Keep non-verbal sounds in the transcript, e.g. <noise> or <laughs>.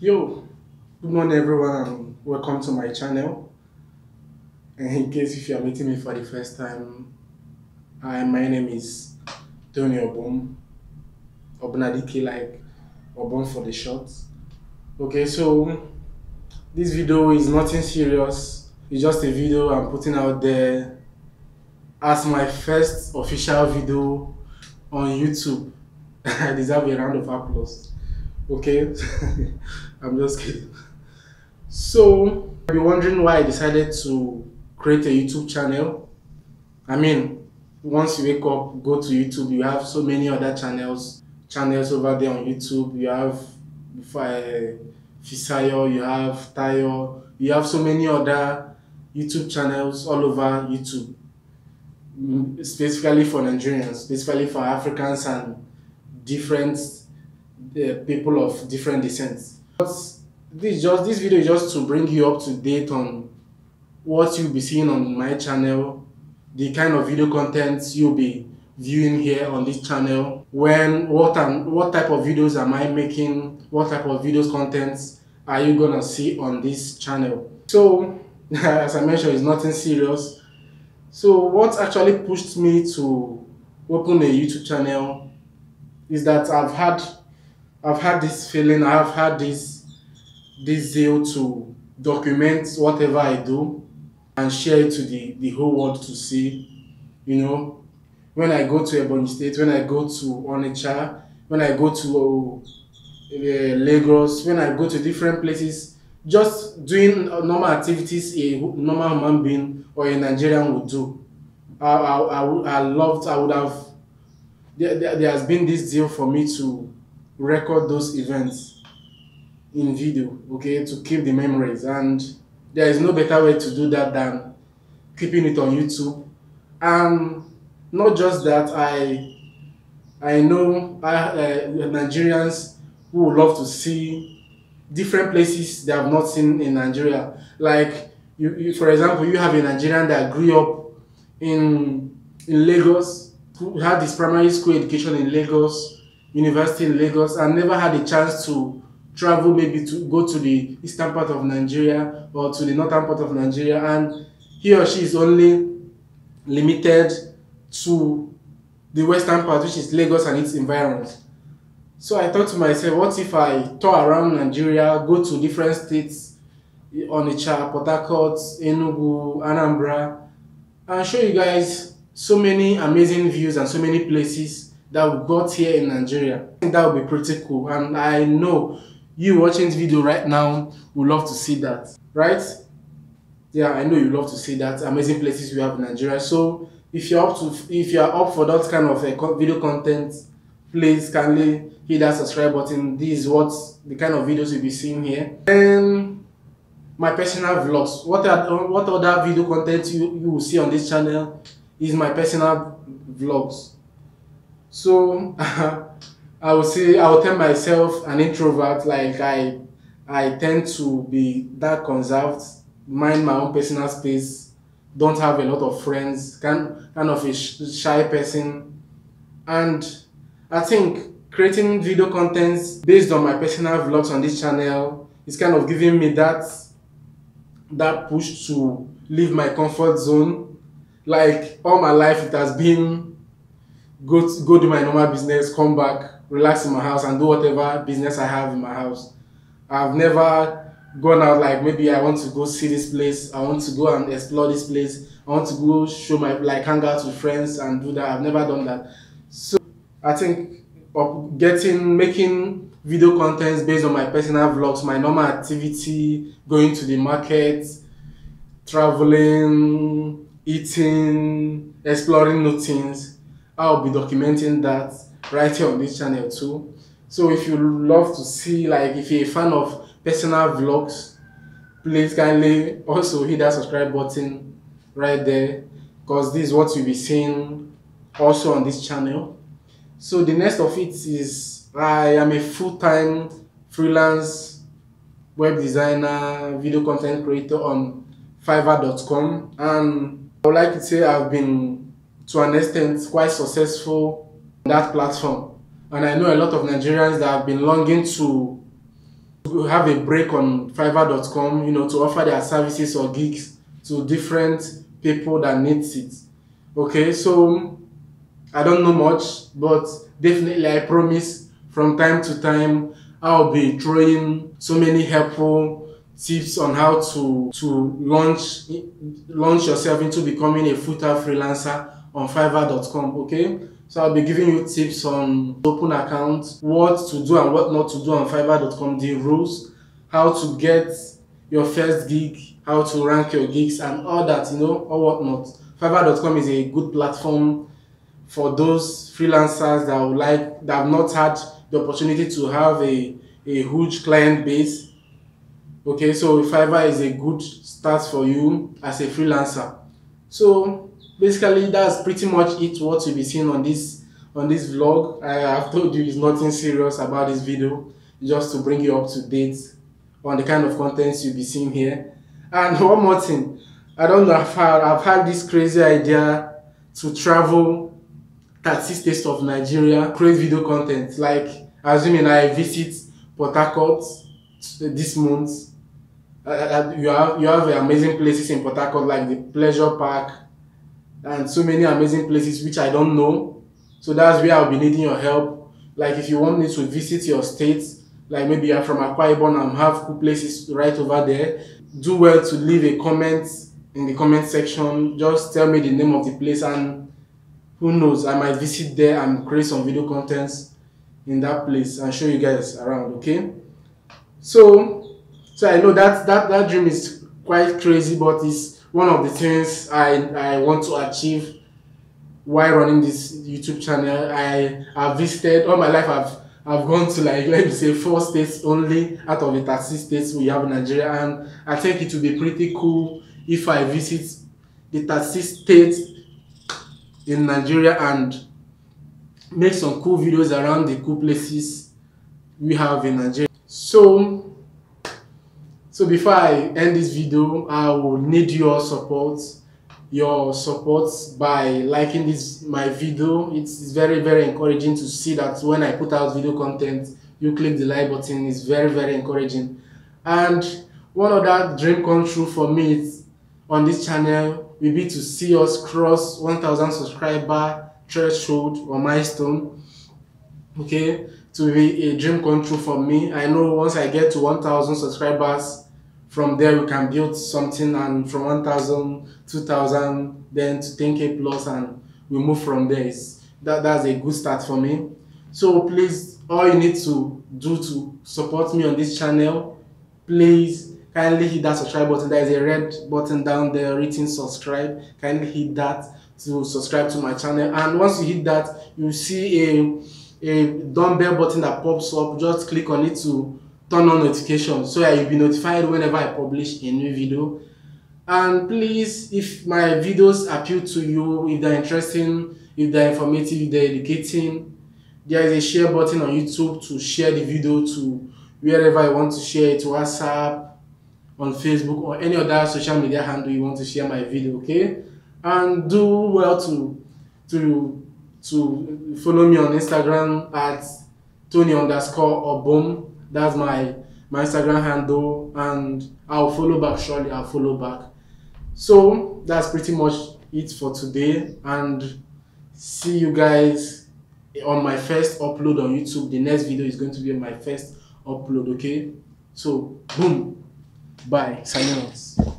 Yo, good morning everyone welcome to my channel. And in case if you are meeting me for the first time, I my name is Tony Obum. Obnadike like Obum for the short. Okay, so this video is nothing serious. It's just a video I'm putting out there as my first official video on YouTube. <laughs> I deserve a round of applause. Okay, <laughs> I'm just kidding. So, you're wondering why I decided to create a YouTube channel. I mean, once you wake up, go to YouTube, you have so many other channels, channels over there on YouTube. You have uh, Fisayo, you have Tayo, you have so many other YouTube channels all over YouTube, mm, specifically for Nigerians, specifically for Africans and different uh, people of different descents. But this just this video is just to bring you up to date on what you'll be seeing on my channel, the kind of video content you'll be viewing here on this channel, when what am what type of videos am I making, what type of videos contents are you gonna see on this channel. So <laughs> as I mentioned, it's nothing serious. So what actually pushed me to open a YouTube channel is that I've had I've had this feeling, I've had this this zeal to document whatever I do and share it to the, the whole world to see. You know, when I go to Ebonyi State, when I go to Onitsha, when I go to uh, Lagos, when I go to different places, just doing normal activities a normal human being or a Nigerian would do. I, I, I, I loved, I would have, there, there, there has been this deal for me to record those events in video, okay, to keep the memories. And there is no better way to do that than keeping it on YouTube. And not just that, I I know uh, Nigerians who would love to see different places they have not seen in Nigeria. Like, you, you, for example, you have a Nigerian that grew up in in Lagos, who had his primary school education in Lagos, university in Lagos, and never had a chance to travel maybe to go to the eastern part of Nigeria or to the northern part of Nigeria, and he or she is only limited to the western part, which is Lagos and its environs. So I thought to myself, what if I tour around Nigeria, go to different states, Onitsha, Port Harcourt, Enugu, Anambra, and show you guys so many amazing views and so many places that we got here in Nigeria. I think that would be pretty cool, and I know you watching this video right now would love to see that, right? Yeah, I know you love to see that amazing places we have in Nigeria. So if you're up to if you're up for that kind of uh, video content, please kindly hit that subscribe button. This is what the kind of videos you'll be seeing here. And my personal vlogs. What are what other video content you, you will see on this channel is my personal vlogs. So <laughs> I would say I would tell myself an introvert. Like I I tend to be that conserved, mind my own personal space, don't have a lot of friends, kind kind of a shy person, and I think creating video contents based on my personal vlogs on this channel is kind of giving me that that push to leave my comfort zone. Like all my life, it has been go to, go do my normal business, come back, relax in my house, and do whatever business I have in my house. I've never gone out like maybe I want to go see this place, I want to go and explore this place, I want to go show my like hang out with friends and do that. I've never done that. So I think getting making video contents based on my personal vlogs, my normal activity, going to the market, traveling, eating, exploring new things. I'll be documenting that right here on this channel too. So if you love to see, like if you're a fan of personal vlogs, please kindly also hit that subscribe button right there because this is what you'll be seeing also on this channel. So the next of it is I am a full-time freelance web designer, video content creator on Fiverr.com and I would like to say I've been to an extent quite successful on that platform and I know a lot of Nigerians that have been longing to have a break on Fiverr.com, you know, to offer their services or gigs to different people that needs it. Okay, so I don't know much, but definitely I promise from time to time I'll be throwing so many helpful tips on how to to launch launch yourself into becoming a full-time freelancer on fiverr.com okay? So i'll be giving you tips on open accounts what to do and what not to do on fiverr.com the rules how to get your first gig how to rank your gigs and all that you know or whatnot. fiverr.com is a good platform for those freelancers that would like that have not had the opportunity to have a a huge client base okay? So fiverr is a good start for you as a freelancer. So basically that's pretty much it what you'll be seeing on this on this vlog. I have told you it's nothing serious about this video just to bring you up to date on the kind of contents you'll be seeing here. And <laughs> one more thing i don't know had, I've had this crazy idea to travel 30 states of nigeria create video content. Like assuming i visit port harcourt this month uh, uh, you have you have amazing places in Port Harcourt like the Pleasure Park and so many amazing places which I don't know. So that's where I'll be needing your help. Like if you want me to visit your state, like maybe you're from Akwa Ibom and have cool places right over there, do well to leave a comment in the comment section. Just tell me the name of the place and who knows, I might visit there and create some video contents in that place and show you guys around, okay? So So I know that that that dream is quite crazy, but it's one of the things I I want to achieve while running this YouTube channel. I have visited all my life. I've I've gone to like let me say four states only out of the 30 states we have in Nigeria, and I think it would be pretty cool if I visit the 30 states in Nigeria and make some cool videos around the cool places we have in Nigeria. So So before I end this video, I will need your support, your support by liking this my video. It's very very encouraging to see that when I put out video content, you click the like button. It's very very encouraging. And one other dream come true for me on this channel will be to see us cross 1000 subscriber threshold or milestone. Okay, to be a dream come true for me. I know once I get to 1000 subscribers, from there we can build something and from 1000 2000 then to 10k plus and we move from there. It's, that that's a good start for me. So please all you need to do to support me on this channel please kindly hit that subscribe button. There is a red button down there written subscribe. Kindly hit that to subscribe to my channel. And once you hit that you see a a dumbbell button that pops up just click on it to turn on notifications so that you'll be notified whenever I publish a new video. And please, if my videos appeal to you, if they're interesting, if they're informative, if they're educating, there is a share button on YouTube to share the video to wherever you want to share it, to WhatsApp, on Facebook, or any other social media handle you want to share my video, okay? And do well to to to follow me on Instagram at Tony underscore or boom That's my my Instagram handle, and I'll follow back shortly. I'll follow back. So that's pretty much it for today, and see you guys on my first upload on YouTube. The next video is going to be my first upload. Okay, so boom, bye, signing out.